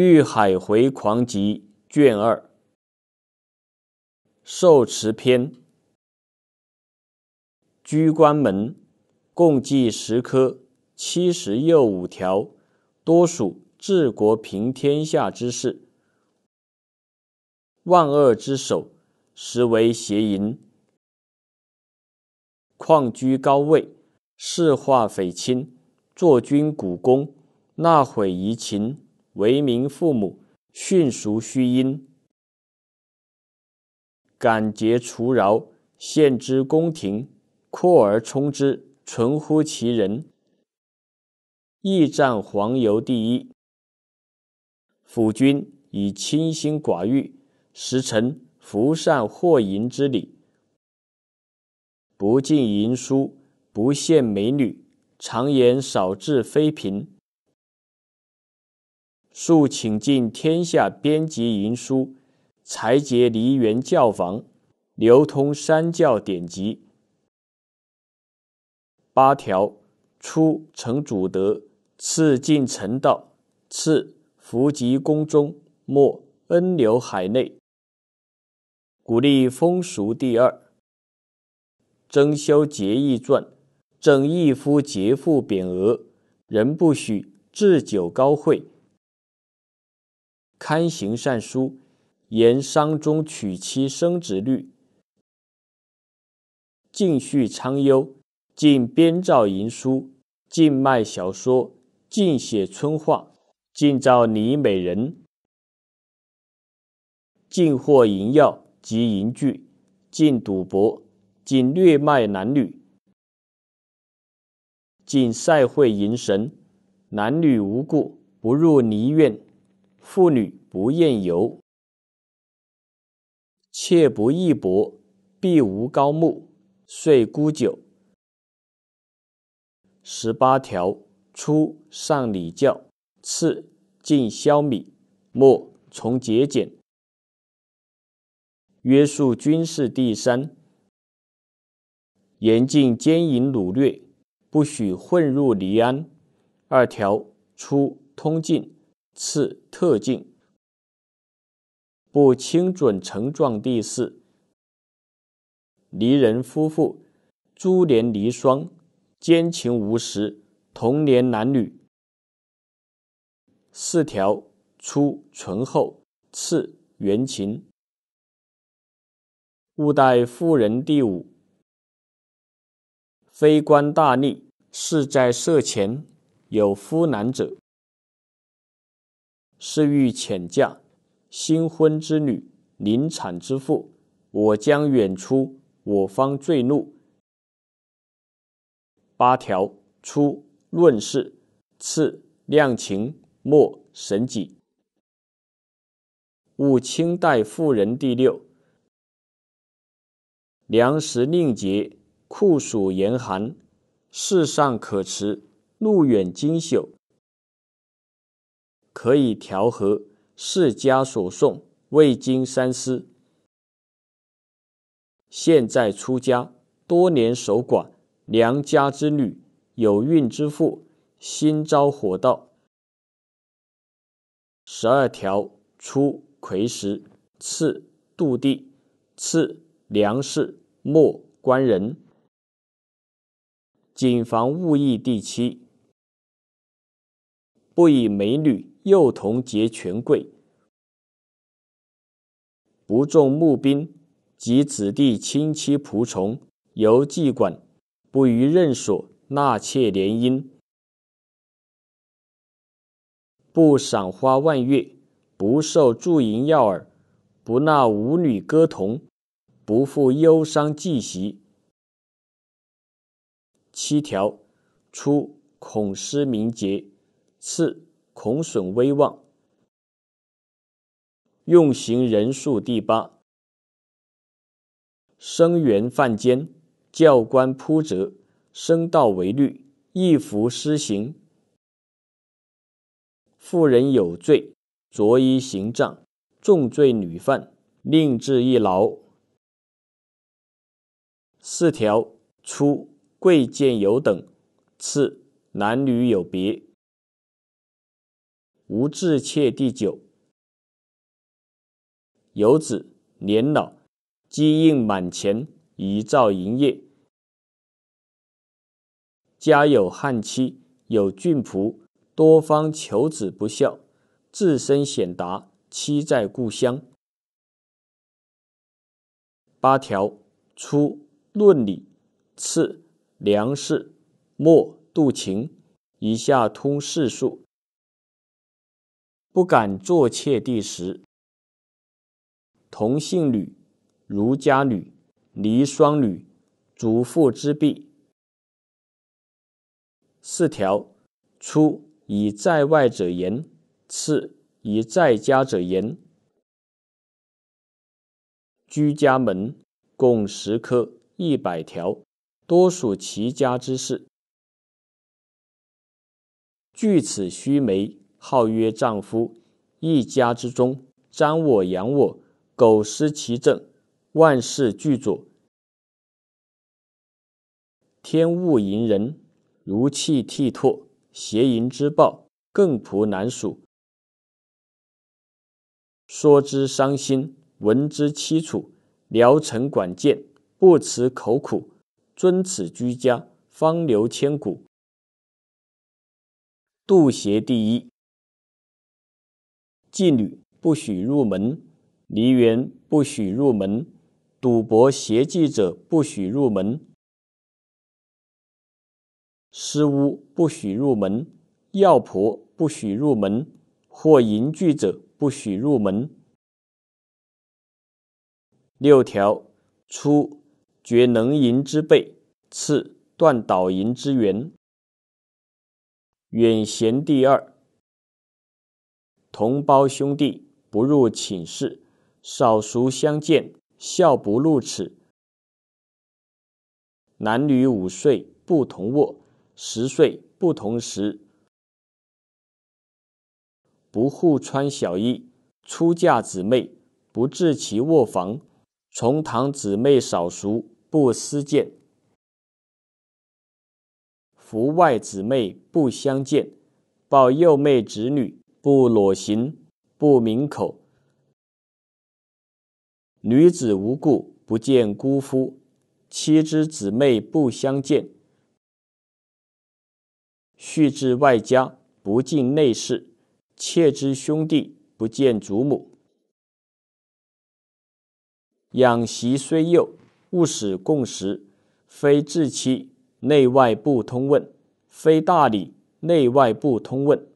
玉海回狂集卷二，受持篇，居关门，共计十科，七十又五条，多属治国平天下之事。万恶之首，实为邪淫。况居高位，事化匪亲，作君古功，纳毁遗秦。为民父母，训熟虚因，感节除饶，献之宫廷，扩而充之，纯乎其人。亦占黄油第一。辅君以清心寡欲，实臣福善祸淫之礼，不进淫书，不献美女，常言少治妃嫔。速请进天下编辑淫书，裁节梨园教坊，流通三教典籍。八条：初成主德，次进臣道，次福及宫中，末恩流海内。鼓励风俗第二。征修节义传，正义夫节妇匾额，人不许置酒高会。刊行善书，言商中娶妻生子律；尽续昌优，尽编造淫书，尽卖小说，尽写春画，尽造泥美人，尽获淫药及淫具，尽赌博，尽掠卖男女，尽赛会淫神，男女无故不入泥院。妇女不厌游，妾不义薄，必无高木，遂孤酒。十八条：初上礼教，次进消米，末从节俭。约束军事第三，严禁奸淫掳掠，不许混入离安。二条：初通禁。次特进，不轻准成状第四。离人夫妇，珠联离双，奸情无实，同年男女。四条：出醇厚，次元情。勿待妇人第五。非官大吏，事在社前，有夫男者。是欲遣嫁新婚之女，临产之妇，我将远出，我方坠怒。八条：初论事，次量情，末审己。勿轻待妇人。第六，粮食令节，酷暑严寒，世上可持，路远经朽。可以调和，世家所送，未经三思。现在出家，多年守寡，良家之女，有孕之妇，心遭火盗。十二条：初魁时，次度地，次粮食，末官人。谨防误意。第七，不以美女。幼童结权贵，不重募兵及子弟亲戚仆从，由妓管，不于任所纳妾联姻，不赏花万月，不受助银药饵，不纳舞女歌童，不负忧伤祭席。七条：初，恐失名节；次。恐损威望，用刑人数第八。生源犯奸，教官扑责，生道为律，一服施行。妇人有罪，着衣行杖；重罪女犯，令治一牢。四条：初，贵贱有等；次，男女有别。无志妾第九。有子年老，积应满钱，遗照营业。家有悍妻，有俊仆，多方求子不孝，自身显达，妻在故乡。八条：初，论理；次，良事；末，度情。以下通世数。不敢做妾第十。同姓女，儒家女，离双女，祖父之婢。四条：初以在外者言，次以在家者言。居家门共十科一百条，多属其家之事。据此须眉，号曰丈夫，一家之中，瞻我仰我，苟失其政，万事俱左。天物迎人。如气涕唾，邪淫之暴，更仆难数。说之伤心，闻之凄楚。聊城管见，不辞口苦。遵此居家，方留千古。杜邪第一。妓女不许入门，梨园不许入门，赌博邪妓者不许入门。尸屋不许入门，药婆不许入门，或淫具者不许入门。六条：初，绝能淫之辈；次，断导淫之源。远贤第二。同胞兄弟不入寝室，少熟相见，笑不露齿。男女五岁不同卧。十岁不同时，不互穿小衣。出嫁姊妹不至其卧房，从堂姊妹少熟不私见。服外姊妹不相见，抱幼妹侄女不裸行不明口。女子无故不见姑夫，妻之姊妹不相见。续至外家不进内室，妾之兄弟不见祖母。养媳虽幼，勿使共食。非至妻，内外不通问；非大礼，内外不通问。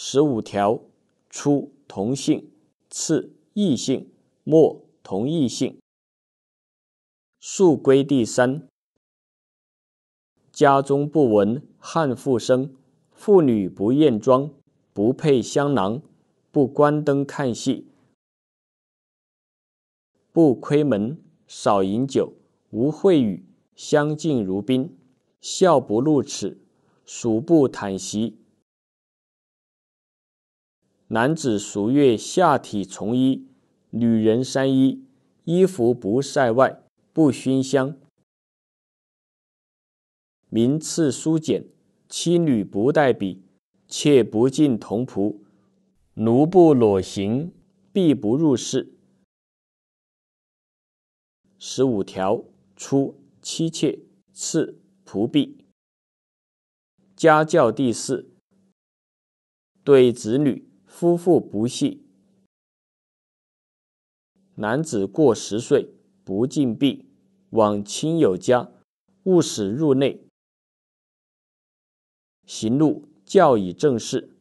十五条：初同姓，次异姓，末同异姓。数归第三。家中不闻汉妇声，妇女不验妆，不配香囊，不关灯看戏，不窥门，少饮酒，无秽语，相敬如宾，笑不露齿，数不袒席。男子俗月下体从衣，女人三衣，衣服不晒外，不熏香。名次书简，妻女不带笔，妾不进同仆，奴不裸行，婢不入室。十五条：初，妻妾；次，仆婢。家教第四。对子女，夫妇不系。男子过十岁，不进壁，往亲友家，勿使入内。行路教以正事，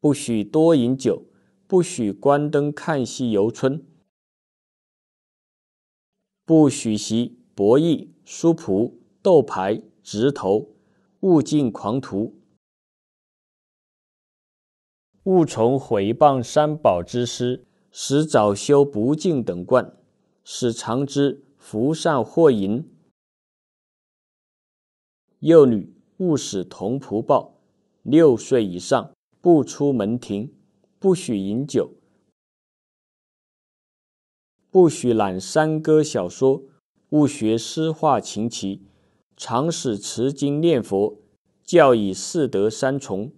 不许多饮酒，不许关灯看戏游春，不许习博弈、书仆、斗牌、直头，勿进狂徒，勿从毁谤三宝之师，使早修不敬等观，使常知福善祸淫。幼女。勿使童仆抱，六岁以上不出门庭，不许饮酒，不许览山歌小说，勿学诗画琴棋，常使持经念佛，教以四德三从。